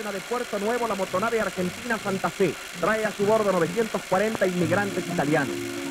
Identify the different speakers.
Speaker 1: dársena de Puerto Nuevo la motonave argentina Santa Fe. Trae a su bordo 940 inmigrantes italianos.